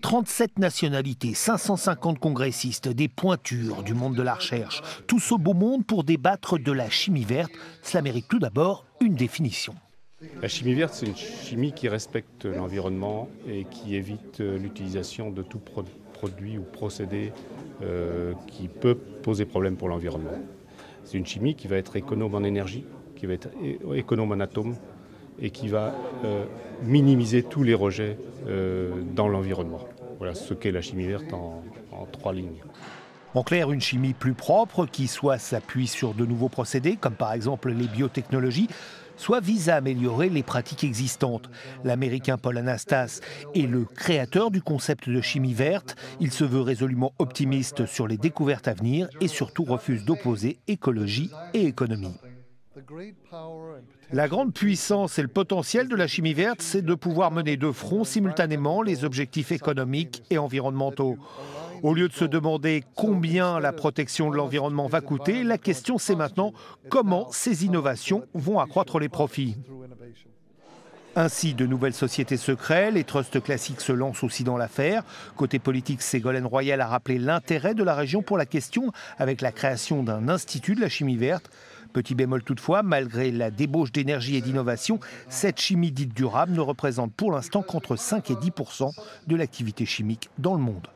37 nationalités, 550 congressistes, des pointures du monde de la recherche, tout ce beau monde pour débattre de la chimie verte. Cela mérite tout d'abord une définition. La chimie verte, c'est une chimie qui respecte l'environnement et qui évite euh, l'utilisation de tout produit ou procédé euh, qui peut poser problème pour l'environnement. C'est une chimie qui va être économe en énergie, qui va être économe en atomes et qui va euh, minimiser tous les rejets dans l'environnement. Voilà ce qu'est la chimie verte en, en trois lignes. En clair, une chimie plus propre qui soit s'appuie sur de nouveaux procédés, comme par exemple les biotechnologies, soit vise à améliorer les pratiques existantes. L'Américain Paul Anastas est le créateur du concept de chimie verte. Il se veut résolument optimiste sur les découvertes à venir et surtout refuse d'opposer écologie et économie. La grande puissance et le potentiel de la chimie verte, c'est de pouvoir mener de front simultanément les objectifs économiques et environnementaux. Au lieu de se demander combien la protection de l'environnement va coûter, la question c'est maintenant comment ces innovations vont accroître les profits. Ainsi, de nouvelles sociétés se créent, les trusts classiques se lancent aussi dans l'affaire. Côté politique, Ségolène Royal a rappelé l'intérêt de la région pour la question avec la création d'un institut de la chimie verte. Petit bémol toutefois, malgré la débauche d'énergie et d'innovation, cette chimie dite durable ne représente pour l'instant qu'entre 5 et 10% de l'activité chimique dans le monde.